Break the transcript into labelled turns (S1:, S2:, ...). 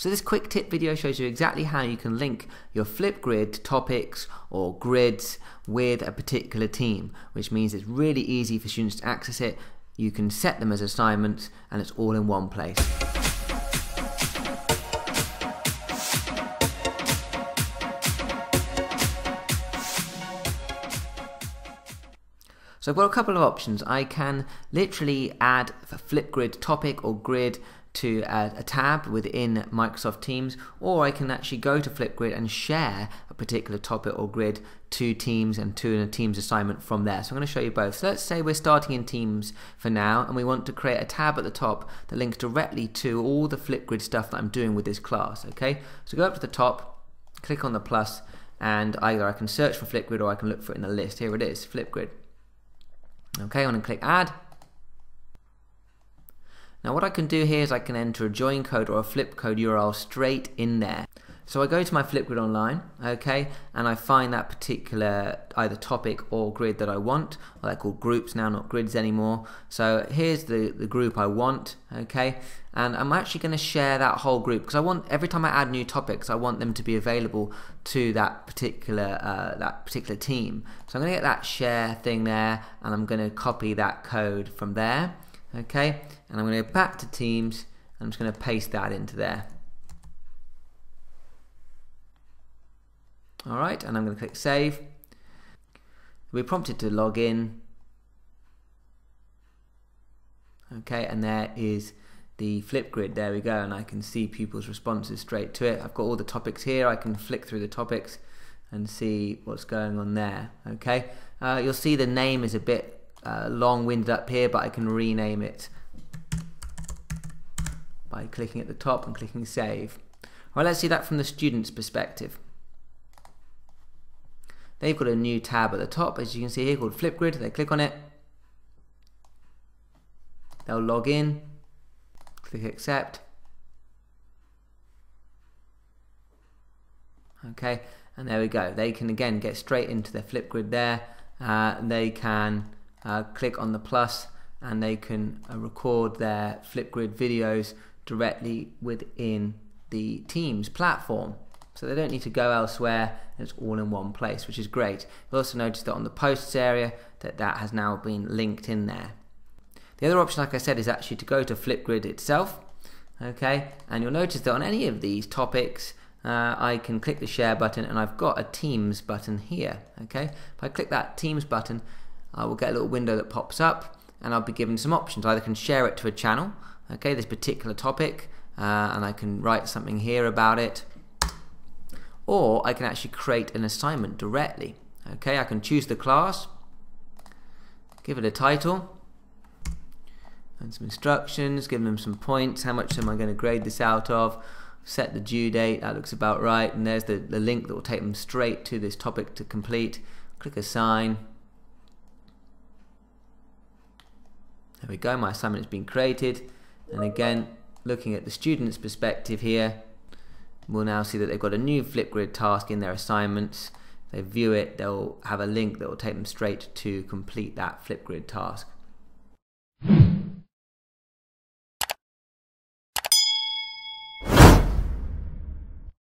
S1: So this quick tip video shows you exactly how you can link your Flipgrid topics or grids with a particular team, which means it's really easy for students to access it. You can set them as assignments and it's all in one place. So I've got a couple of options. I can literally add a Flipgrid topic or grid to a, a, tab within Microsoft Teams, or I can actually go to Flipgrid and share a particular topic or grid to Teams and to a Teams assignment from there. So I'm going to show you both. So let's say we're starting in Teams for now, and we want to create a tab at the top that links directly to all the Flipgrid stuff that I'm doing with this class. Okay, so go up to the top, click on the plus, and either I can search for Flipgrid or I can look for it in the list. Here it is, Flipgrid. Okay, I'm going to click Add now what I can do here is I can enter a join code or a flip code URL straight in there. So I go to my Flipgrid online, okay, and I find that particular either topic or grid that I want. Well, they're called groups now, not grids anymore. So here's the, the group I want, okay, and I'm actually going to share that whole group because I want every time I add new topics, I want them to be available to that particular uh, that particular team. So I'm going to get that share thing there, and I'm going to copy that code from there okay? And I'm going to go back to Teams and I'm just going to paste that into there. Alright and I'm going to click save. We're prompted to log in. Okay and there is the Flipgrid there we go and I can see pupils responses straight to it. I've got all the topics here. I can flick through the topics and see what's going on there. Okay? Uh, you'll see the name is a bit uh, long-winded up here, but I can rename it by clicking at the top and clicking save. Well, let's see that from the student's perspective. They've got a new tab at the top, as you can see here, called Flipgrid. They click on it. They'll log in, click accept. Okay, and there we go. They can again get straight into their Flipgrid there. Uh, they can uh, click on the plus and they can uh, record their Flipgrid videos directly within the Teams platform. So they don't need to go elsewhere, it's all in one place, which is great. You'll also notice that on the posts area that that has now been linked in there. The other option, like I said, is actually to go to Flipgrid itself, okay, and you'll notice that on any of these topics, uh, I can click the share button and I've got a Teams button here, okay. If I click that Teams button, I will get a little window that pops up and I'll be given some options. I either can share it to a channel, okay, this particular topic, uh, and I can write something here about it, or I can actually create an assignment directly. Okay, I can choose the class, give it a title, and some instructions, give them some points, how much am I going to grade this out of, set the due date, that looks about right, and there's the, the link that will take them straight to this topic to complete. Click assign, There we go, my assignment has been created. And again, looking at the student's perspective here, we'll now see that they've got a new Flipgrid task in their assignments. They view it, they'll have a link that will take them straight to complete that Flipgrid task.